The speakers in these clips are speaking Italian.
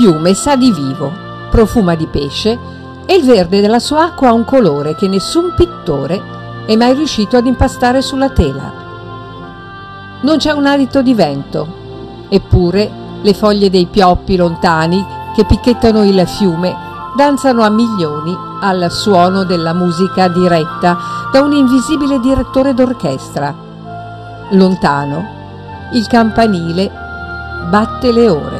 fiume sa di vivo, profuma di pesce e il verde della sua acqua ha un colore che nessun pittore è mai riuscito ad impastare sulla tela. Non c'è un alito di vento, eppure le foglie dei pioppi lontani che picchettano il fiume danzano a milioni al suono della musica diretta da un invisibile direttore d'orchestra. Lontano, il campanile batte le ore.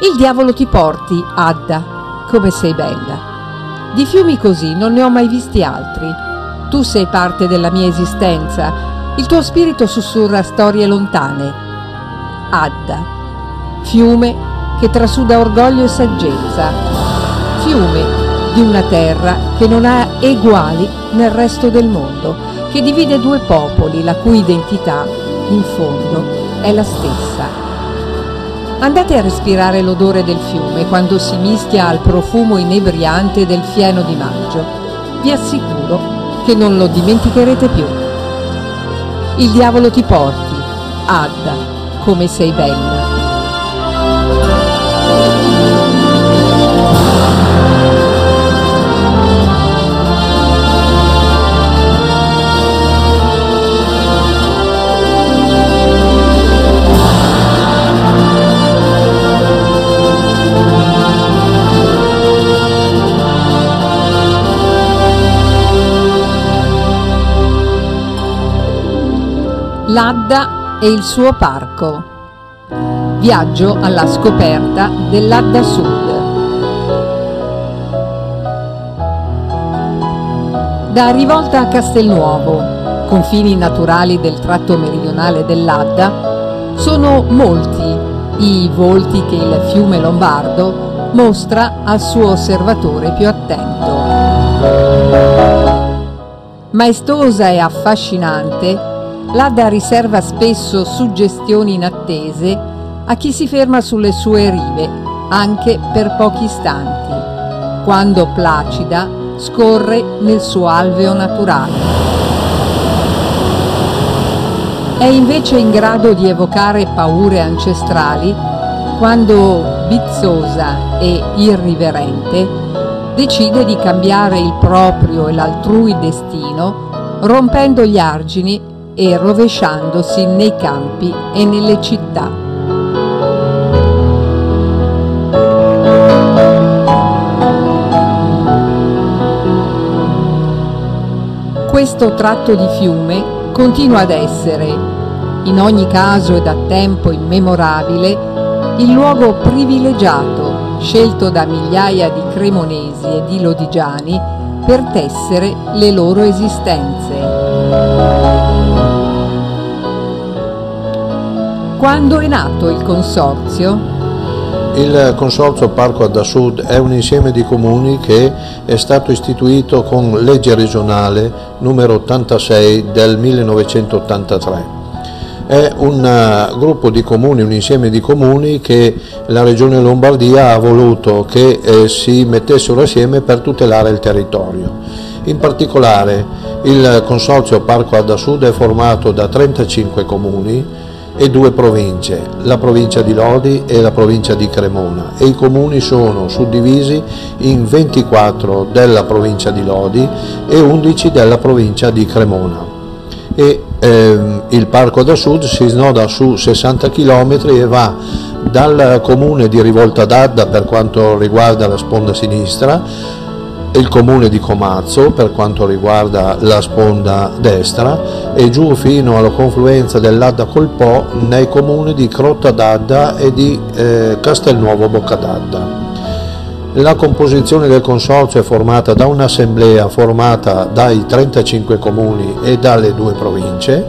Il diavolo ti porti, Adda, come sei bella. Di fiumi così non ne ho mai visti altri. Tu sei parte della mia esistenza, il tuo spirito sussurra storie lontane. Adda, fiume che trasuda orgoglio e saggezza, fiume di una terra che non ha eguali nel resto del mondo, che divide due popoli la cui identità, in fondo, è la stessa. Andate a respirare l'odore del fiume quando si mischia al profumo inebriante del fieno di maggio. Vi assicuro che non lo dimenticherete più. Il diavolo ti porti, Adda, come sei bella. L'Adda e il suo parco. Viaggio alla scoperta dell'Adda Sud. Da Rivolta a Castelnuovo, confini naturali del tratto meridionale dell'Adda, sono molti i volti che il fiume Lombardo mostra al suo osservatore più attento. Maestosa e affascinante, L'Adda riserva spesso suggestioni inattese a chi si ferma sulle sue rive, anche per pochi istanti, quando placida scorre nel suo alveo naturale. È invece in grado di evocare paure ancestrali quando, bizzosa e irriverente, decide di cambiare il proprio e l'altrui destino, rompendo gli argini e rovesciandosi nei campi e nelle città. Questo tratto di fiume continua ad essere, in ogni caso e da tempo immemorabile, il luogo privilegiato scelto da migliaia di cremonesi e di lodigiani per tessere le loro esistenze. Quando è nato il consorzio? Il Consorzio Parco Adda Sud è un insieme di comuni che è stato istituito con legge regionale numero 86 del 1983. È un uh, gruppo di comuni, un insieme di comuni che la Regione Lombardia ha voluto che eh, si mettessero assieme per tutelare il territorio. In particolare il Consorzio Parco Adda Sud è formato da 35 comuni e due province, la provincia di Lodi e la provincia di Cremona e i comuni sono suddivisi in 24 della provincia di Lodi e 11 della provincia di Cremona. E, ehm, il parco da sud si snoda su 60 km e va dal comune di Rivolta d'Adda per quanto riguarda la sponda sinistra il comune di Comazzo per quanto riguarda la sponda destra e giù fino alla confluenza dell'Adda col Po nei comuni di Crotta d'Adda e di eh, Castelnuovo Boccadadda. La composizione del consorzio è formata da un'assemblea formata dai 35 comuni e dalle due province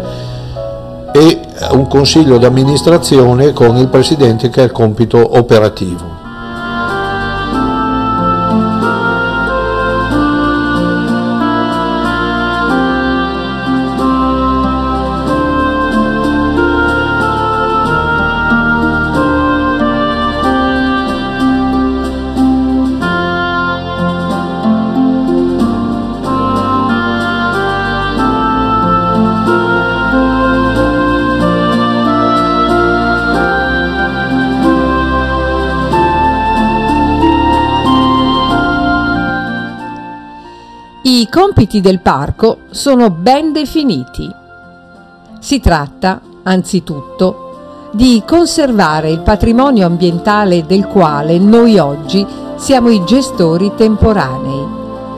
e un consiglio di amministrazione con il presidente che ha il compito operativo. Compiti del parco sono ben definiti. Si tratta, anzitutto, di conservare il patrimonio ambientale del quale noi oggi siamo i gestori temporanei,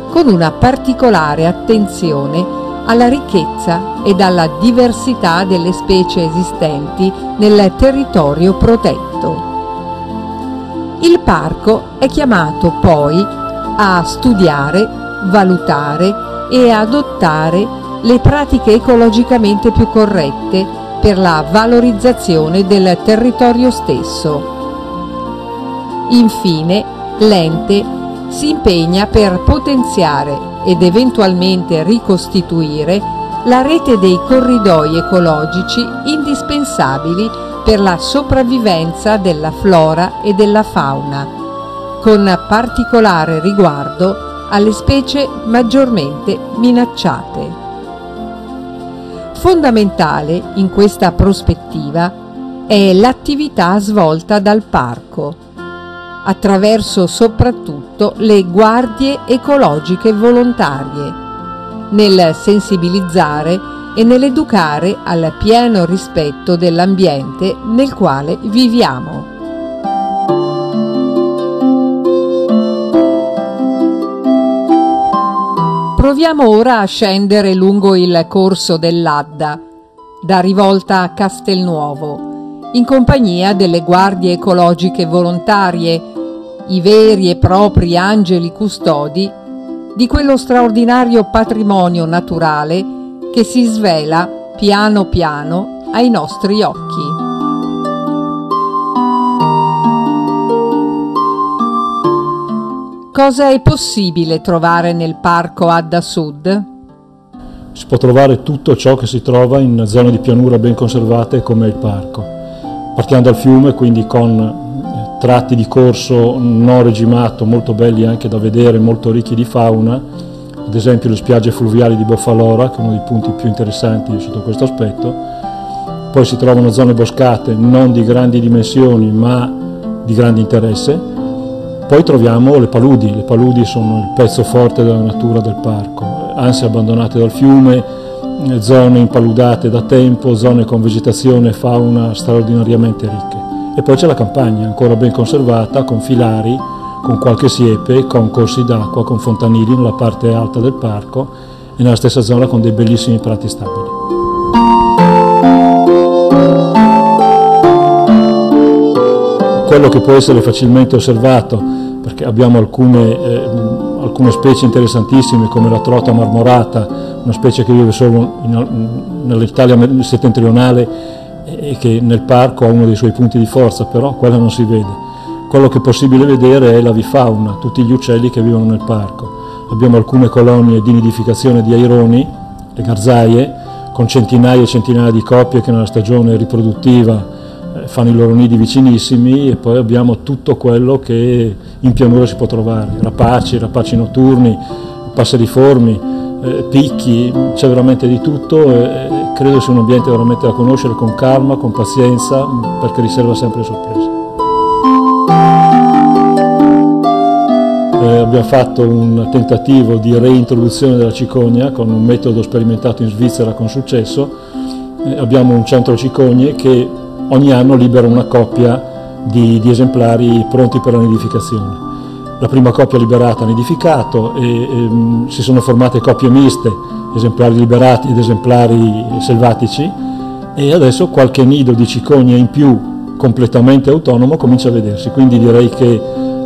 con una particolare attenzione alla ricchezza ed alla diversità delle specie esistenti nel territorio protetto. Il parco è chiamato poi a studiare valutare e adottare le pratiche ecologicamente più corrette per la valorizzazione del territorio stesso. Infine, l'ente si impegna per potenziare ed eventualmente ricostituire la rete dei corridoi ecologici indispensabili per la sopravvivenza della flora e della fauna, con particolare riguardo alle specie maggiormente minacciate. Fondamentale in questa prospettiva è l'attività svolta dal parco, attraverso soprattutto le guardie ecologiche volontarie, nel sensibilizzare e nell'educare al pieno rispetto dell'ambiente nel quale viviamo. Proviamo ora a scendere lungo il corso dell'Adda, da Rivolta a Castelnuovo, in compagnia delle guardie ecologiche volontarie, i veri e propri angeli custodi di quello straordinario patrimonio naturale che si svela piano piano ai nostri occhi. Cosa è possibile trovare nel parco Adda Sud? Si può trovare tutto ciò che si trova in zone di pianura ben conservate come il parco. Partiamo dal fiume, quindi con eh, tratti di corso non regimato molto belli anche da vedere, molto ricchi di fauna, ad esempio le spiagge fluviali di Boffalora, che è uno dei punti più interessanti sotto questo aspetto. Poi si trovano zone boscate non di grandi dimensioni ma di grande interesse, poi troviamo le paludi, le paludi sono il pezzo forte della natura del parco, anse abbandonate dal fiume, zone impaludate da tempo, zone con vegetazione e fauna straordinariamente ricche. E poi c'è la campagna, ancora ben conservata, con filari, con qualche siepe, con corsi d'acqua, con fontanili nella parte alta del parco e nella stessa zona con dei bellissimi prati stabili. Quello che può essere facilmente osservato perché abbiamo alcune, eh, alcune, specie interessantissime come la trota marmorata, una specie che vive solo nell'Italia settentrionale e che nel parco ha uno dei suoi punti di forza, però quella non si vede. Quello che è possibile vedere è l'avifauna, tutti gli uccelli che vivono nel parco. Abbiamo alcune colonie di nidificazione di aironi, le garzaie, con centinaia e centinaia di coppie che nella stagione riproduttiva fanno i loro nidi vicinissimi e poi abbiamo tutto quello che in pianura si può trovare, rapaci, rapaci notturni, passeriformi, eh, picchi, c'è veramente di tutto e credo sia un ambiente veramente da conoscere con calma, con pazienza, perché riserva sempre sorprese. Eh, abbiamo fatto un tentativo di reintroduzione della cicogna con un metodo sperimentato in Svizzera con successo. Eh, abbiamo un centro cicogne che ogni anno libera una coppia di, di esemplari pronti per la nidificazione. La prima coppia liberata ha nidificato e, e ehm, si sono formate coppie miste, esemplari liberati ed esemplari selvatici e adesso qualche nido di cicogne in più completamente autonomo comincia a vedersi, quindi direi che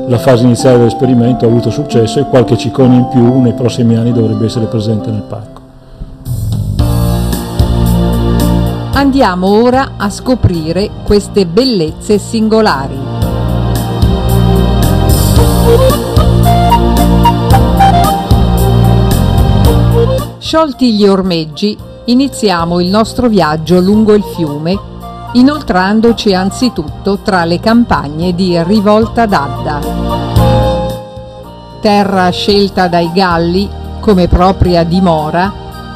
la fase iniziale dell'esperimento ha avuto successo e qualche cicogna in più nei prossimi anni dovrebbe essere presente nel parco. Andiamo ora a scoprire queste bellezze singolari. Sciolti gli ormeggi, iniziamo il nostro viaggio lungo il fiume, inoltrandoci anzitutto tra le campagne di Rivolta d'Adda. Terra scelta dai Galli come propria dimora,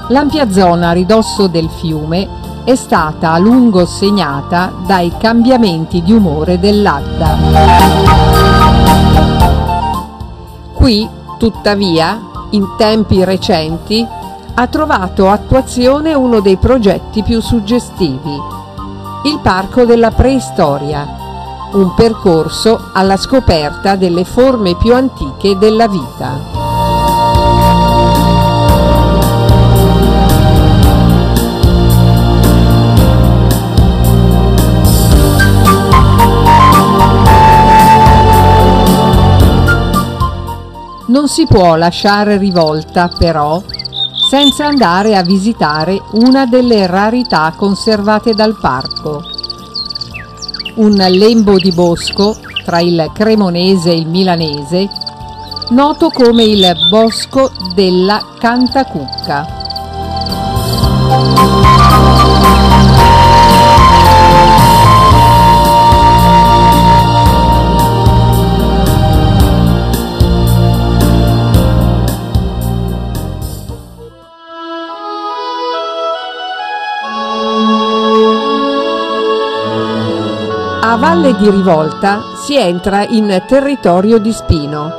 l'ampia zona a ridosso del fiume è stata a lungo segnata dai cambiamenti di umore dell'Adda. Qui, tuttavia, in tempi recenti ha trovato attuazione uno dei progetti più suggestivi, il Parco della Preistoria, un percorso alla scoperta delle forme più antiche della vita. Non si può lasciare rivolta, però, senza andare a visitare una delle rarità conservate dal parco. Un lembo di bosco tra il cremonese e il milanese, noto come il bosco della Cantacucca. Valle di Rivolta si entra in territorio di Spino.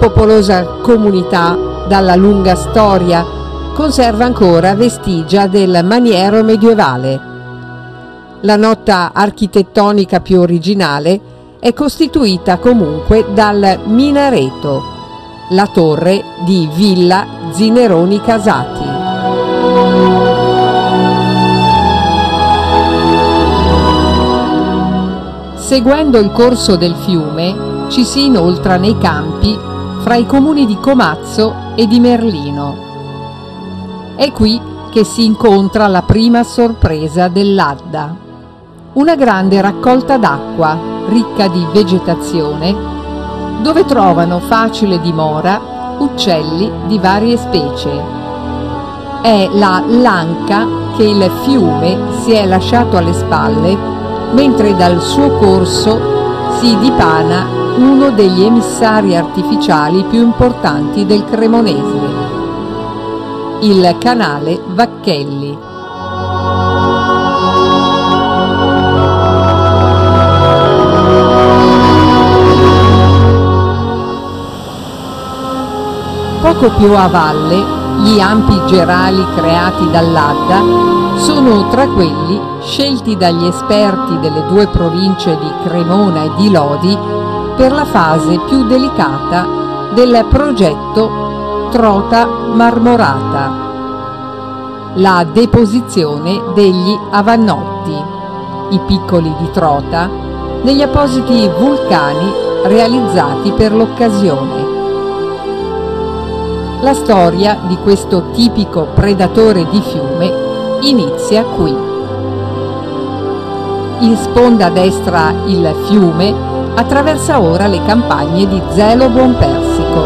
Popolosa comunità dalla lunga storia, conserva ancora vestigia del maniero medievale. La nota architettonica più originale è costituita comunque dal minareto, la torre di Villa Zineroni Casati. Seguendo il corso del fiume ci si inoltra nei campi fra i comuni di Comazzo e di Merlino. È qui che si incontra la prima sorpresa dell'Adda, una grande raccolta d'acqua ricca di vegetazione dove trovano facile dimora uccelli di varie specie. È la Lanca che il fiume si è lasciato alle spalle mentre dal suo corso si dipana uno degli emissari artificiali più importanti del Cremonese, il canale Vacchelli. Poco più a valle, gli ampi gerali creati dall'Adda sono tra quelli scelti dagli esperti delle due province di Cremona e di Lodi per la fase più delicata del progetto Trota Marmorata, la deposizione degli avannotti, i piccoli di Trota, negli appositi vulcani realizzati per l'occasione. La storia di questo tipico predatore di fiume inizia qui. In sponda destra il fiume attraversa ora le campagne di Zelo Buonpersico.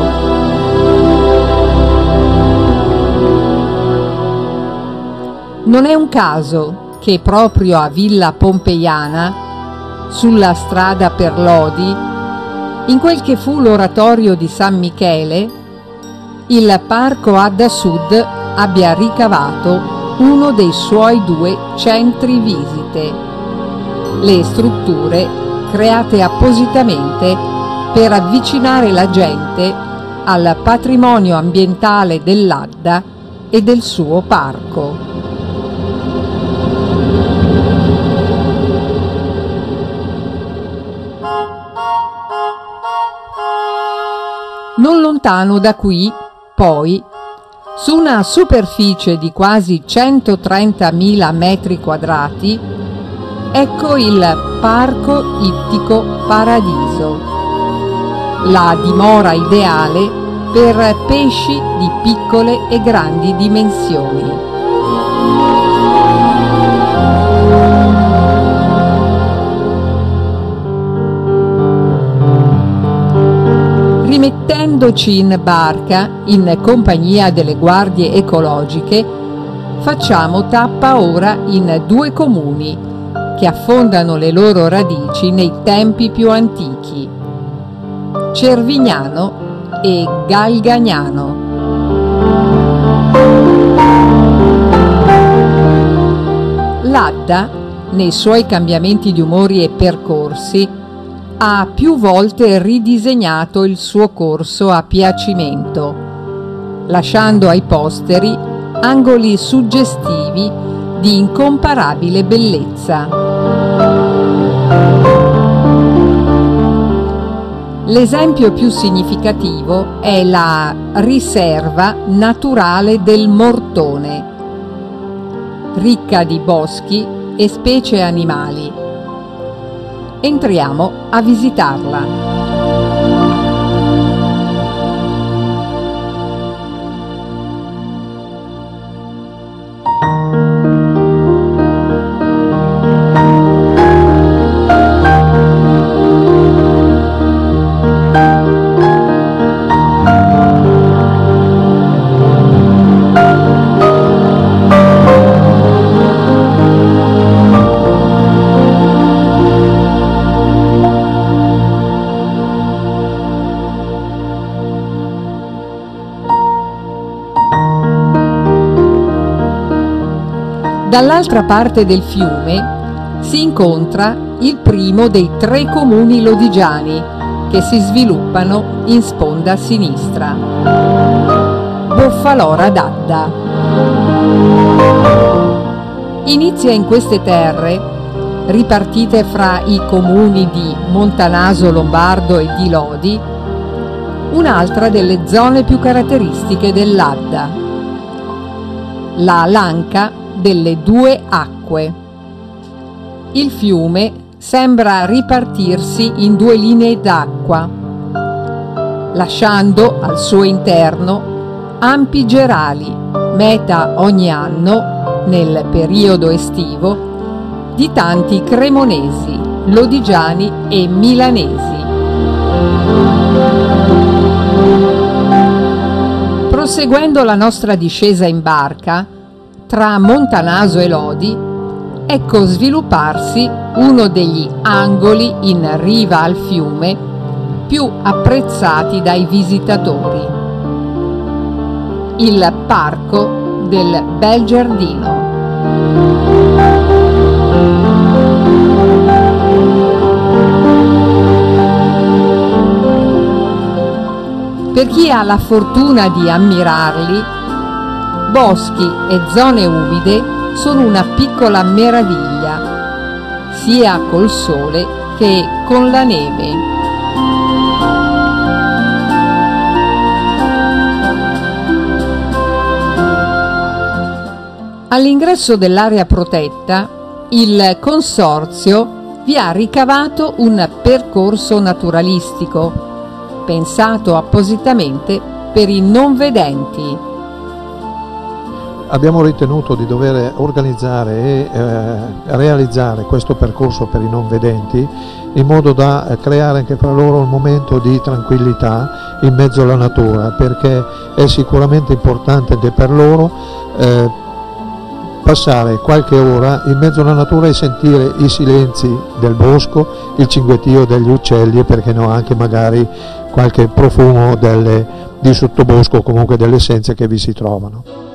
Non è un caso che proprio a Villa Pompeiana, sulla strada per Lodi, in quel che fu l'oratorio di San Michele, il parco Adda Sud abbia ricavato uno dei suoi due centri visite, le strutture create appositamente per avvicinare la gente al patrimonio ambientale dell'Adda e del suo parco. Non lontano da qui, poi, su una superficie di quasi 130.000 metri quadrati, ecco il Parco Ittico Paradiso, la dimora ideale per pesci di piccole e grandi dimensioni. Rimettendoci in barca, in compagnia delle guardie ecologiche, facciamo tappa ora in due comuni che affondano le loro radici nei tempi più antichi, Cervignano e Galgagnano. L'Adda, nei suoi cambiamenti di umori e percorsi, ha più volte ridisegnato il suo corso a piacimento, lasciando ai posteri angoli suggestivi di incomparabile bellezza. L'esempio più significativo è la riserva naturale del Mortone, ricca di boschi e specie animali. Entriamo a visitarla. Dall'altra parte del fiume si incontra il primo dei tre comuni lodigiani che si sviluppano in sponda sinistra. Boffalora d'Adda. Inizia in queste terre, ripartite fra i comuni di Montanaso Lombardo e di Lodi, un'altra delle zone più caratteristiche dell'Adda. La Lanca delle due acque. Il fiume sembra ripartirsi in due linee d'acqua, lasciando al suo interno ampi gerali, meta ogni anno, nel periodo estivo, di tanti cremonesi, lodigiani e milanesi. Proseguendo la nostra discesa in barca, tra Montanaso e Lodi, ecco svilupparsi uno degli angoli in riva al fiume più apprezzati dai visitatori, il Parco del Bel Giardino. Per chi ha la fortuna di ammirarli, boschi e zone umide sono una piccola meraviglia, sia col sole che con la neve. All'ingresso dell'area protetta, il Consorzio vi ha ricavato un percorso naturalistico, pensato appositamente per i non vedenti abbiamo ritenuto di dover organizzare e eh, realizzare questo percorso per i non vedenti in modo da eh, creare anche per loro un momento di tranquillità in mezzo alla natura perché è sicuramente importante per loro eh, passare qualche ora in mezzo alla natura e sentire i silenzi del bosco, il cinguettio degli uccelli e perché no anche magari qualche profumo delle, di sottobosco o comunque delle essenze che vi si trovano.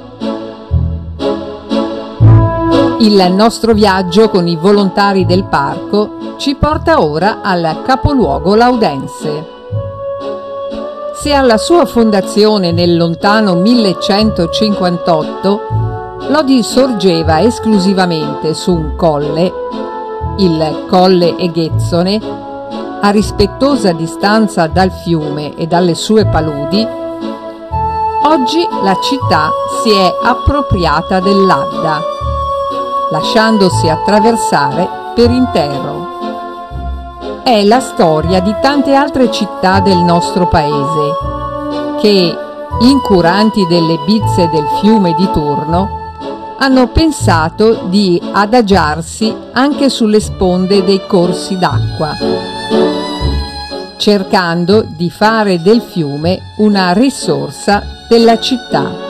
Il nostro viaggio con i volontari del parco ci porta ora al capoluogo laudense. Se alla sua fondazione nel lontano 1158 Lodi sorgeva esclusivamente su un colle, il Colle Eghezzone, a rispettosa distanza dal fiume e dalle sue paludi, oggi la città si è appropriata dell'Adda lasciandosi attraversare per intero. È la storia di tante altre città del nostro paese che, incuranti delle bizze del fiume di turno, hanno pensato di adagiarsi anche sulle sponde dei corsi d'acqua, cercando di fare del fiume una risorsa della città.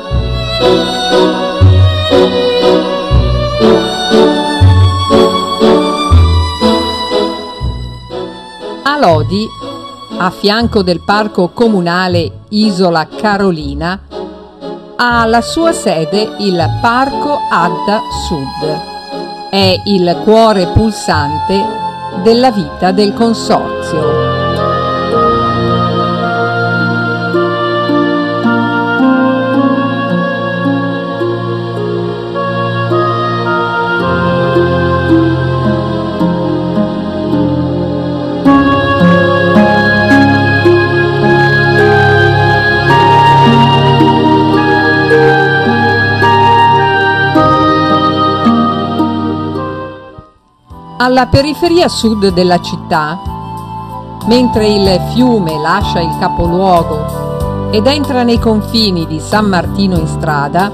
Lodi, a fianco del parco comunale Isola Carolina, ha la sua sede il Parco Adda Sud. È il cuore pulsante della vita del consorzio. Alla periferia sud della città, mentre il fiume lascia il capoluogo ed entra nei confini di San Martino in strada,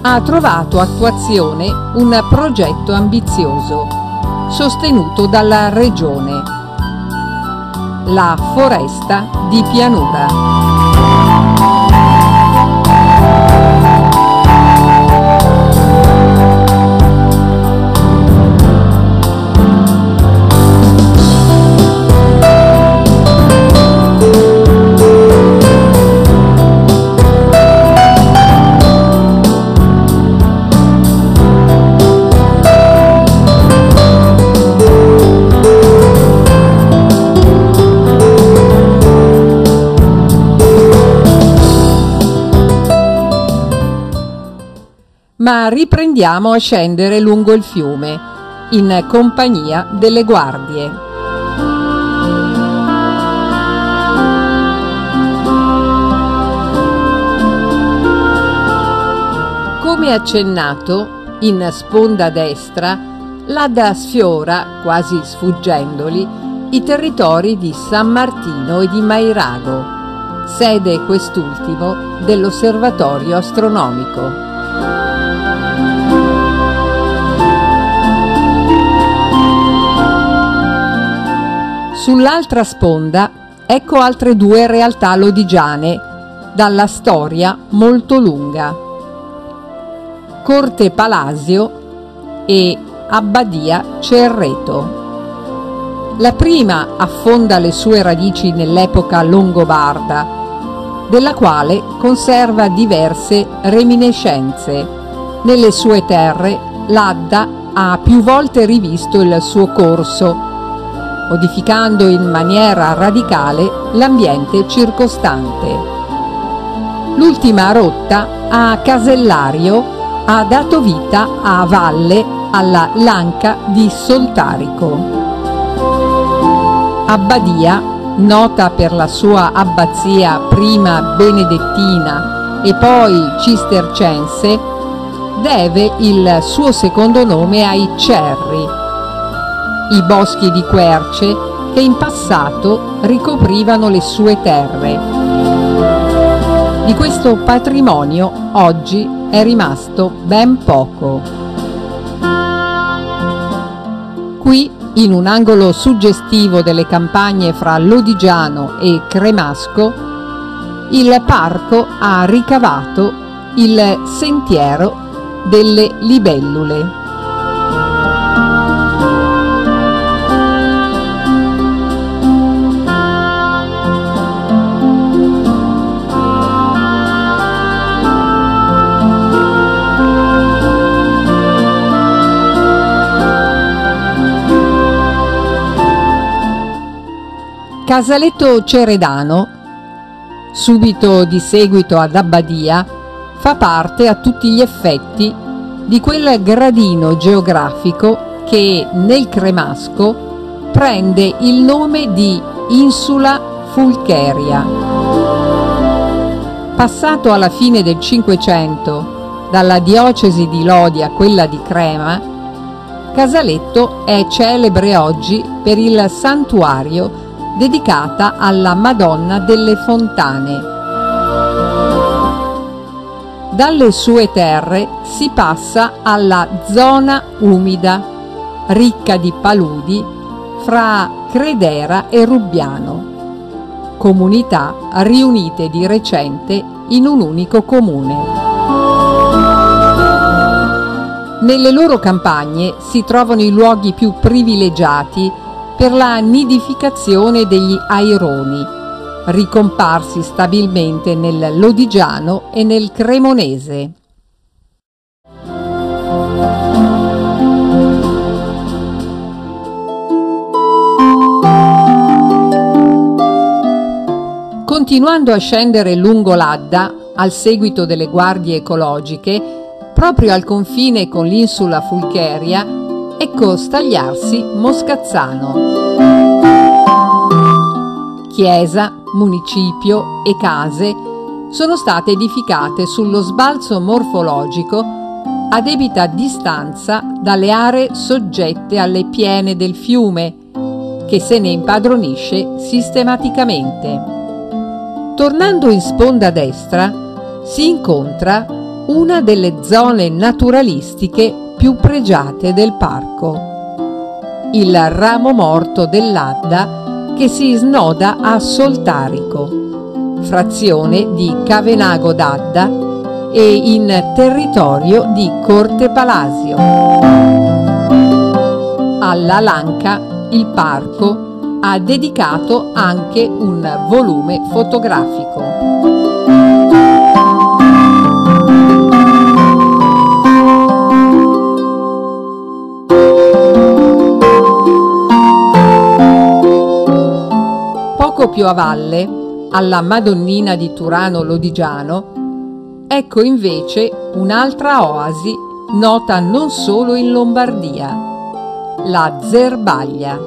ha trovato attuazione un progetto ambizioso, sostenuto dalla Regione, la Foresta di Pianura. Ma riprendiamo a scendere lungo il fiume, in compagnia delle guardie. Come accennato, in sponda destra, l'Adda sfiora, quasi sfuggendoli, i territori di San Martino e di Mairago, sede quest'ultimo dell'osservatorio astronomico. Sull'altra sponda ecco altre due realtà lodigiane, dalla storia molto lunga. Corte Palasio e Abbadia Cerreto. La prima affonda le sue radici nell'epoca longobarda, della quale conserva diverse reminiscenze. Nelle sue terre l'Adda ha più volte rivisto il suo corso modificando in maniera radicale l'ambiente circostante. L'ultima rotta a Casellario ha dato vita a valle alla Lanca di Soltarico. Abbadia, nota per la sua abbazia prima benedettina e poi cistercense, deve il suo secondo nome ai Cerri, i boschi di querce che in passato ricoprivano le sue terre. Di questo patrimonio oggi è rimasto ben poco. Qui, in un angolo suggestivo delle campagne fra Lodigiano e Cremasco, il parco ha ricavato il sentiero delle libellule. Casaletto Ceredano, subito di seguito ad Abbadia, fa parte a tutti gli effetti di quel gradino geografico che nel Cremasco prende il nome di Insula Fulcheria. Passato alla fine del Cinquecento dalla diocesi di Lodi a quella di Crema, Casaletto è celebre oggi per il santuario dedicata alla Madonna delle Fontane. Dalle sue terre si passa alla zona umida, ricca di paludi, fra Credera e Rubbiano, comunità riunite di recente in un unico comune. Nelle loro campagne si trovano i luoghi più privilegiati per la nidificazione degli aironi, ricomparsi stabilmente nel Lodigiano e nel Cremonese. Continuando a scendere lungo l'Adda, al seguito delle guardie ecologiche, proprio al confine con l'insula Fulcheria, ecco stagliarsi Moscazzano. Chiesa, municipio e case sono state edificate sullo sbalzo morfologico a debita distanza dalle aree soggette alle piene del fiume, che se ne impadronisce sistematicamente. Tornando in sponda destra, si incontra una delle zone naturalistiche più pregiate del parco, il ramo morto dell'Adda che si snoda a Soltarico, frazione di Cavenago d'Adda e in territorio di Corte Palasio. Alla Lanca il parco ha dedicato anche un volume fotografico. Più a valle, alla Madonnina di Turano Lodigiano, Ecco invece un'altra oasi nota non solo in Lombardia, la Zerbaglia.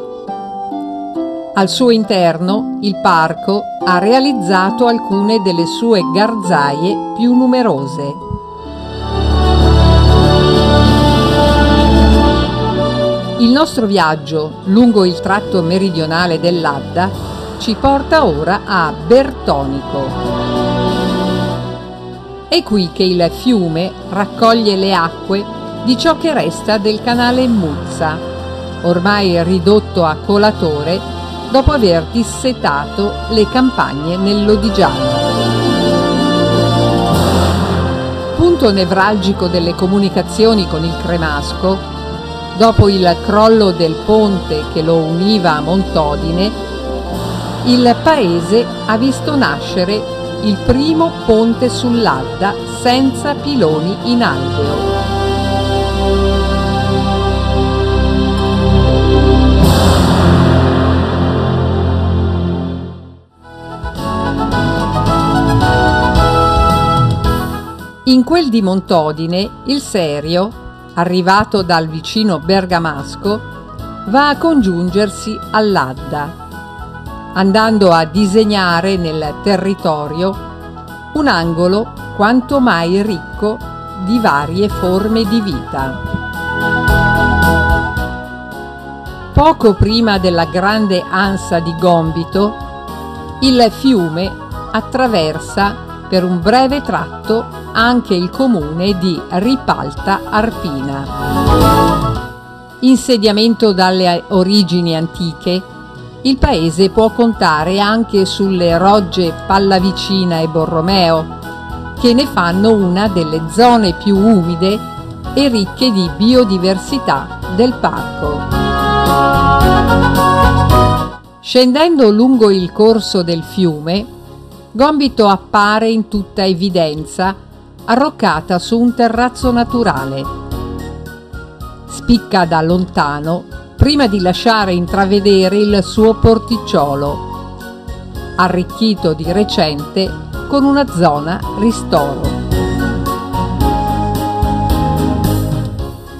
Al suo interno il parco ha realizzato alcune delle sue garzaie più numerose. Il nostro viaggio lungo il tratto meridionale dell'Adda ci porta ora a Bertonico. È qui che il fiume raccoglie le acque di ciò che resta del canale Muzza, ormai ridotto a colatore dopo aver dissetato le campagne nell'Odigiano. Punto nevralgico delle comunicazioni con il Cremasco, dopo il crollo del ponte che lo univa a Montodine, il paese ha visto nascere il primo ponte sull'Adda senza piloni in alveo. In quel di Montodine il Serio, arrivato dal vicino Bergamasco, va a congiungersi all'Adda andando a disegnare nel territorio un angolo quanto mai ricco di varie forme di vita. Poco prima della grande ansa di Gombito, il fiume attraversa per un breve tratto anche il comune di Ripalta Arpina. Insediamento dalle origini antiche, il paese può contare anche sulle rogge Pallavicina e Borromeo, che ne fanno una delle zone più umide e ricche di biodiversità del parco. Scendendo lungo il corso del fiume, Gombito appare in tutta evidenza arroccata su un terrazzo naturale. Spicca da lontano prima di lasciare intravedere il suo porticciolo, arricchito di recente con una zona ristoro.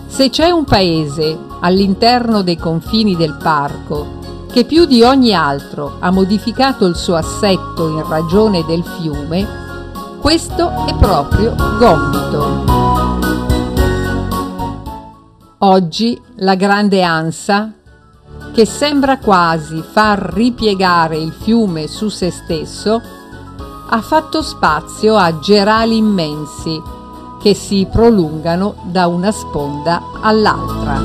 Se c'è un paese all'interno dei confini del parco che più di ogni altro ha modificato il suo assetto in ragione del fiume, questo è proprio Gombito. Oggi la grande ansa, che sembra quasi far ripiegare il fiume su se stesso, ha fatto spazio a gerali immensi che si prolungano da una sponda all'altra.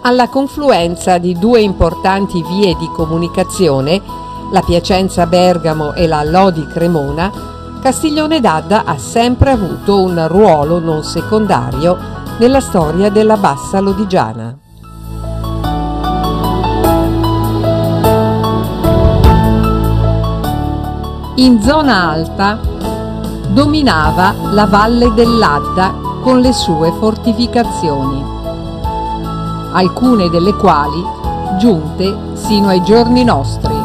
Alla confluenza di due importanti vie di comunicazione, la Piacenza Bergamo e la Lodi Cremona, Castiglione d'Adda ha sempre avuto un ruolo non secondario nella storia della bassa lodigiana. In zona alta dominava la valle dell'Adda con le sue fortificazioni, alcune delle quali giunte sino ai giorni nostri.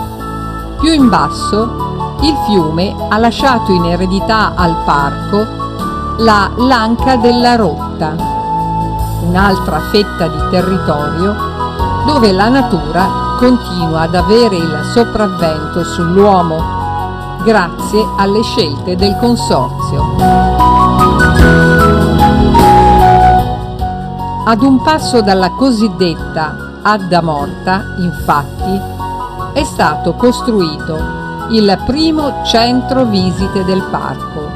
Più in basso il fiume ha lasciato in eredità al parco la Lanca della Rotta, un'altra fetta di territorio dove la natura continua ad avere il sopravvento sull'uomo, grazie alle scelte del Consorzio. Ad un passo dalla cosiddetta Adda Morta, infatti, è stato costruito il primo centro visite del parco,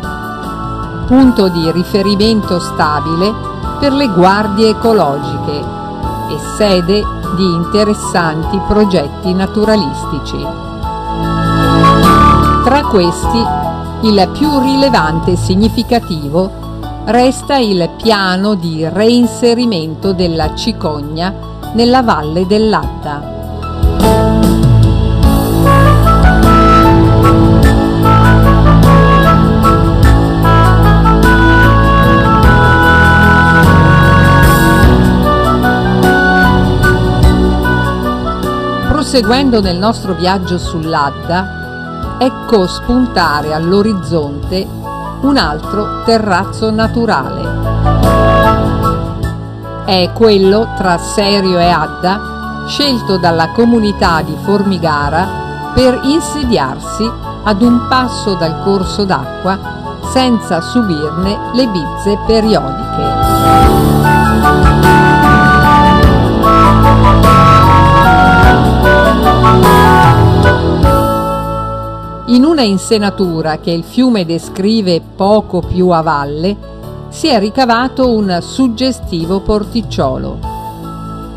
punto di riferimento stabile per le guardie ecologiche e sede di interessanti progetti naturalistici. Tra questi, il più rilevante e significativo resta il piano di reinserimento della cicogna nella valle dell'Adda. Proseguendo nel nostro viaggio sull'Adda, ecco spuntare all'orizzonte un altro terrazzo naturale. È quello tra Serio e Adda, scelto dalla comunità di Formigara per insediarsi ad un passo dal corso d'acqua senza subirne le bizze periodiche. In una insenatura che il fiume descrive poco più a valle, si è ricavato un suggestivo porticciolo,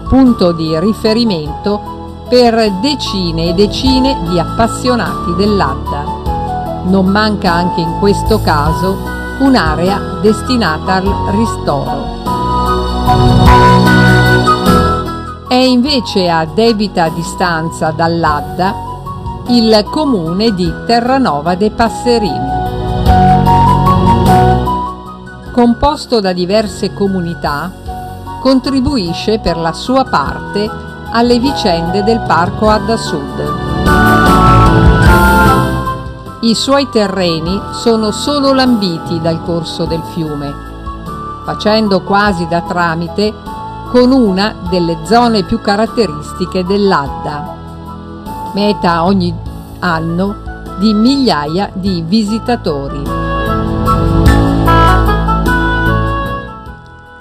punto di riferimento per decine e decine di appassionati dell'Adda. Non manca anche in questo caso un'area destinata al ristoro. È invece a debita distanza dall'Adda il comune di Terranova dei Passerini. Composto da diverse comunità, contribuisce per la sua parte alle vicende del Parco Adda Sud. I suoi terreni sono solo lambiti dal corso del fiume, facendo quasi da tramite con una delle zone più caratteristiche dell'Adda, meta ogni anno di migliaia di visitatori.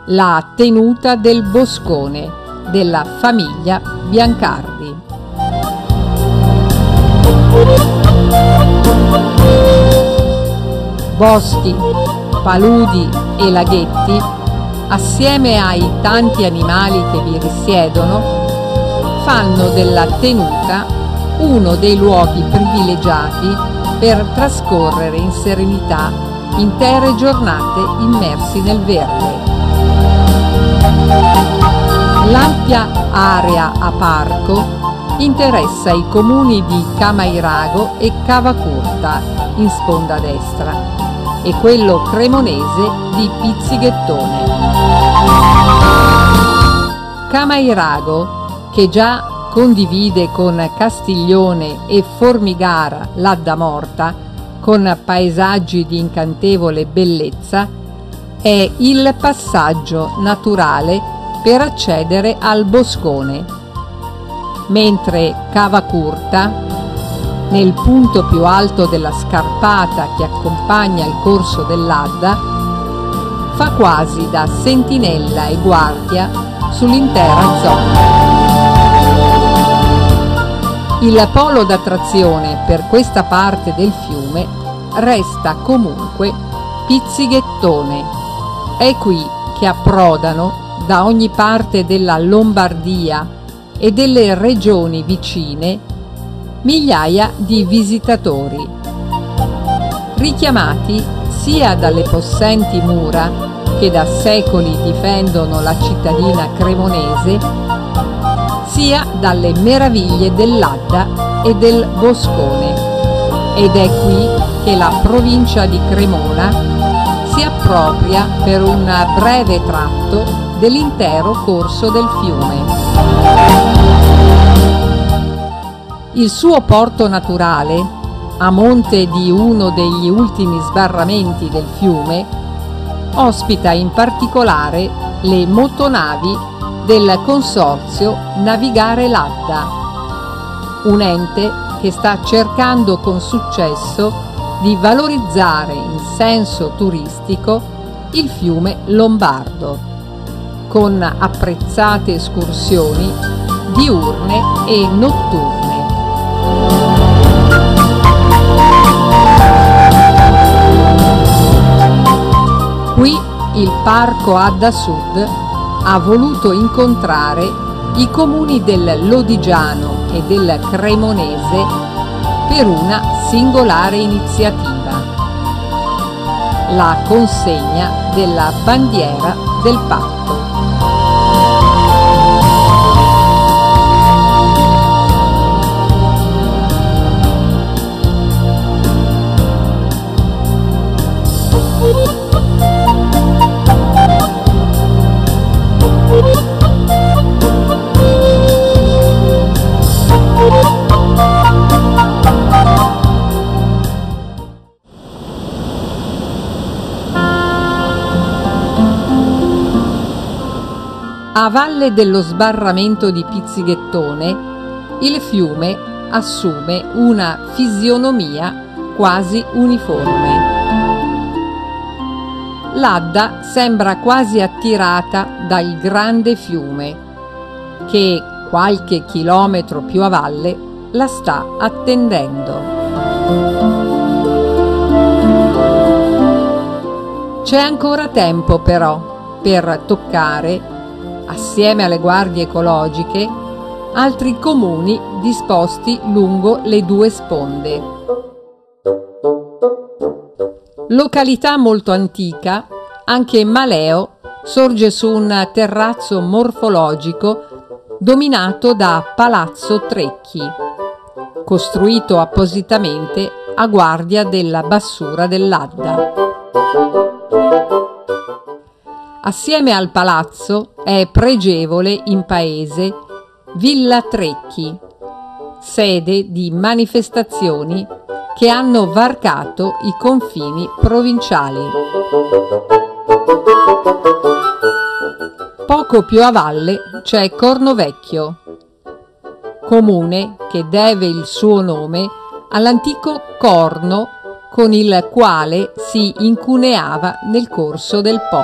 La tenuta del Boscone della famiglia Biancardi. Boschi, paludi e laghetti, assieme ai tanti animali che vi risiedono, fanno della tenuta uno dei luoghi privilegiati per trascorrere in serenità intere giornate immersi nel verde. L'ampia area a parco interessa i comuni di Camairago e Cavacurta in sponda destra e quello cremonese di Pizzighettone. Camairago, che già condivide con Castiglione e Formigara l'Adda Morta, con paesaggi di incantevole bellezza, è il passaggio naturale per accedere al Boscone, mentre Cava Curta, nel punto più alto della scarpata che accompagna il corso dell'Adda, fa quasi da sentinella e guardia sull'intera zona. Il polo d'attrazione per questa parte del fiume resta comunque Pizzighettone. È qui che approdano da ogni parte della Lombardia e delle regioni vicine migliaia di visitatori, richiamati sia dalle possenti mura che da secoli difendono la cittadina cremonese sia dalle meraviglie dell'Adda e del Boscone. Ed è qui che la provincia di Cremona si appropria per un breve tratto dell'intero corso del fiume. Il suo porto naturale, a monte di uno degli ultimi sbarramenti del fiume, ospita in particolare le motonavi del consorzio Navigare Ladda, un ente che sta cercando con successo di valorizzare in senso turistico il fiume Lombardo, con apprezzate escursioni diurne e notturne. Qui il Parco Adda Sud ha voluto incontrare i comuni del Lodigiano e del Cremonese per una singolare iniziativa, la consegna della bandiera del patto. A valle dello sbarramento di Pizzighettone, il fiume assume una fisionomia quasi uniforme. L'Adda sembra quasi attirata dal grande fiume che qualche chilometro più a valle la sta attendendo. C'è ancora tempo però per toccare assieme alle guardie ecologiche, altri comuni disposti lungo le due sponde. Località molto antica, anche Maleo sorge su un terrazzo morfologico dominato da Palazzo Trecchi, costruito appositamente a guardia della bassura dell'Adda. Assieme al palazzo è pregevole in paese Villa Trecchi, sede di manifestazioni che hanno varcato i confini provinciali. Poco più a valle c'è Cornovecchio, comune che deve il suo nome all'antico corno con il quale si incuneava nel corso del Po.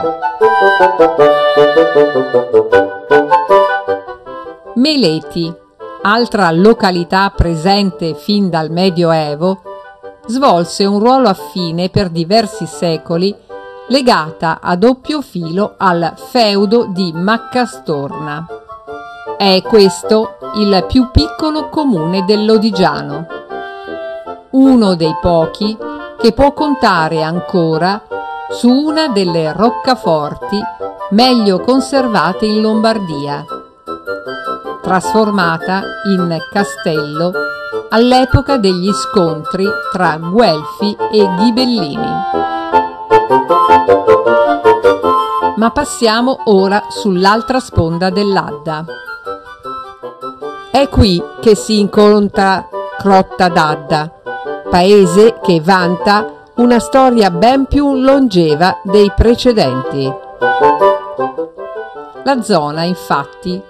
Meleti, altra località presente fin dal Medioevo, svolse un ruolo affine per diversi secoli legata a doppio filo al feudo di Maccastorna. È questo il più piccolo comune dell'Odigiano, uno dei pochi che può contare ancora su una delle roccaforti meglio conservate in Lombardia, trasformata in castello all'epoca degli scontri tra Guelfi e Ghibellini. Ma passiamo ora sull'altra sponda dell'Adda. È qui che si incontra Crotta d'Adda, paese che vanta una storia ben più longeva dei precedenti. La zona, infatti,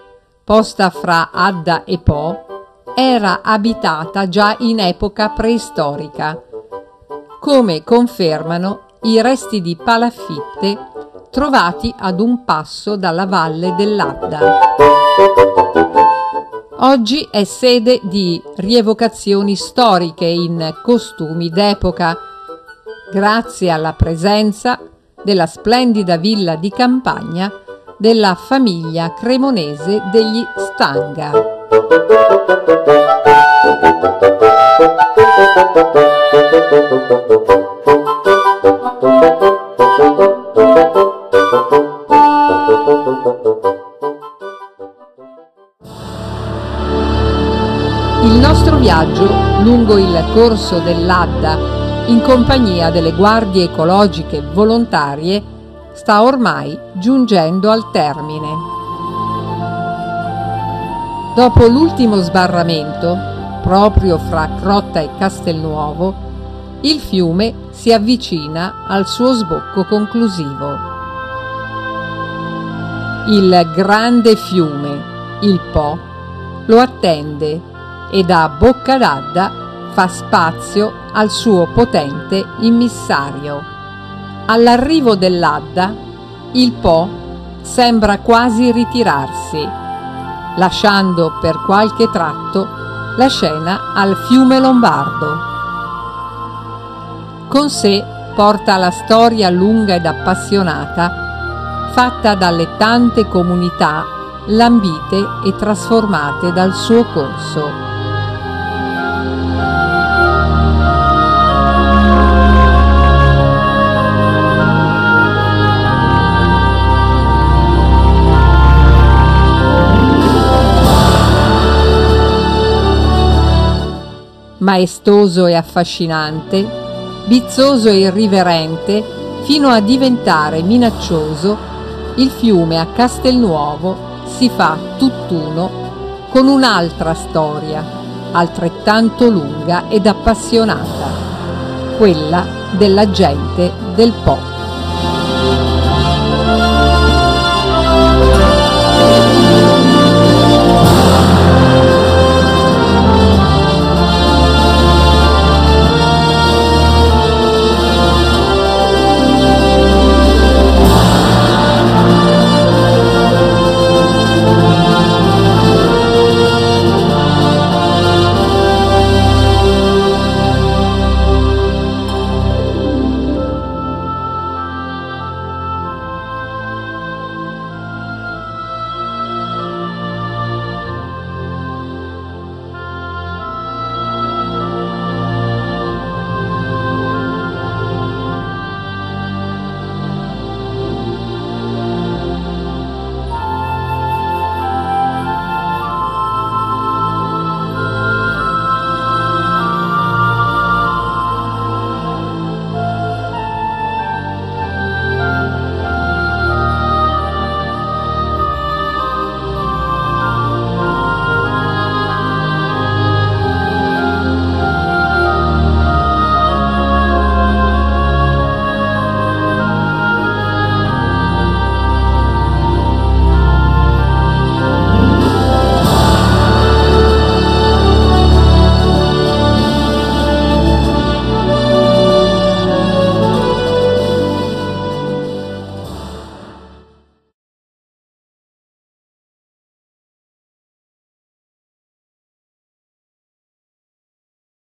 posta fra Adda e Po, era abitata già in epoca preistorica, come confermano i resti di palafitte trovati ad un passo dalla valle dell'Adda. Oggi è sede di rievocazioni storiche in costumi d'epoca, grazie alla presenza della splendida villa di campagna della famiglia cremonese degli Stanga. Viaggio lungo il corso dell'Adda in compagnia delle guardie ecologiche volontarie sta ormai giungendo al termine. Dopo l'ultimo sbarramento, proprio fra Crotta e Castelnuovo, il fiume si avvicina al suo sbocco conclusivo. Il grande fiume, il Po, lo attende e da Bocca d'Adda fa spazio al suo potente immissario. All'arrivo dell'Adda, il Po sembra quasi ritirarsi, lasciando per qualche tratto la scena al fiume Lombardo. Con sé porta la storia lunga ed appassionata fatta dalle tante comunità lambite e trasformate dal suo corso. Maestoso e affascinante, bizzoso e irriverente, fino a diventare minaccioso, il fiume a Castelnuovo si fa tutt'uno con un'altra storia, altrettanto lunga ed appassionata, quella della gente del Po.